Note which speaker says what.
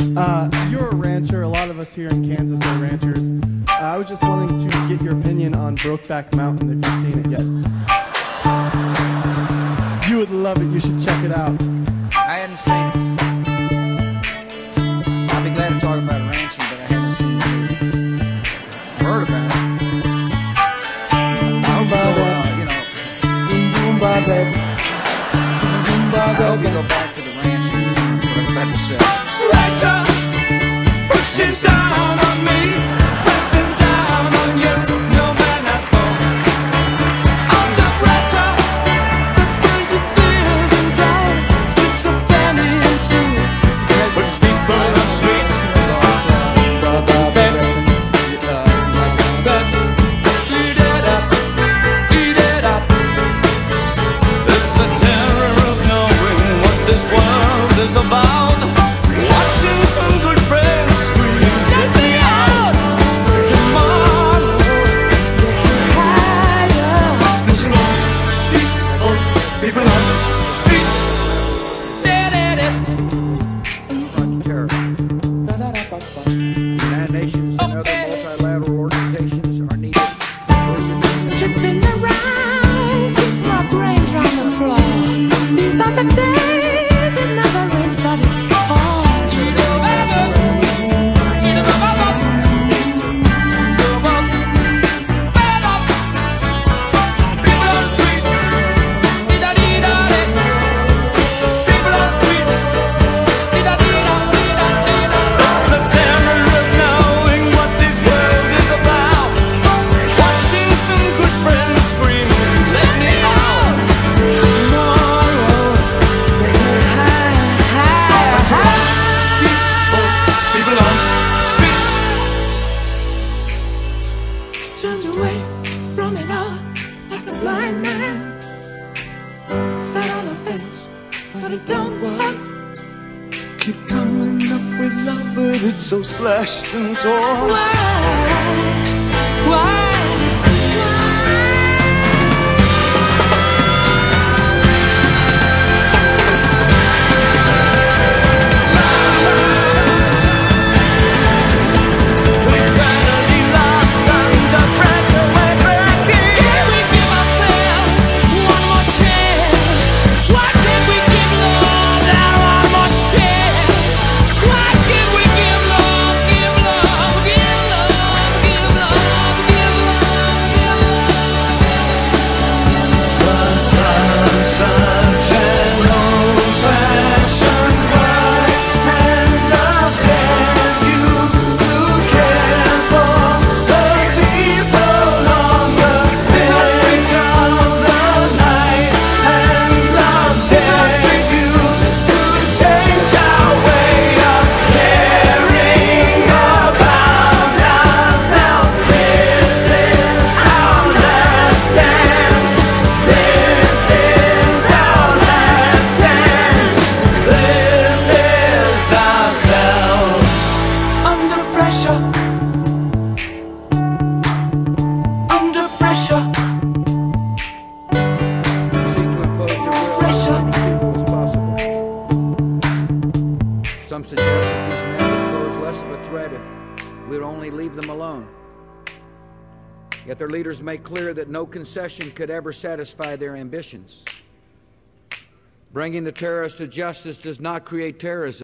Speaker 1: Uh, you're a rancher. A lot of us here in Kansas are ranchers. Uh, I was just wanting to get your opinion on Brokeback Mountain if you've seen it yet. You would love it. You should check it out.
Speaker 2: I hadn't seen it. I'll be glad to talk about ranching, but I haven't seen it. Heard about it. I hope you go, uh, you know, I hope you go back to the ranch and what I'm about to say.
Speaker 3: Pressure pushing down
Speaker 4: like man. Sat on the fence, but it don't work.
Speaker 3: Keep coming up with love, but it's so slashed and torn.
Speaker 4: Why?
Speaker 2: Some suggest that these men pose less of a threat if we would only leave them alone. Yet their leaders make clear that no concession could ever satisfy their ambitions. Bringing the terrorists to justice does not create terrorism.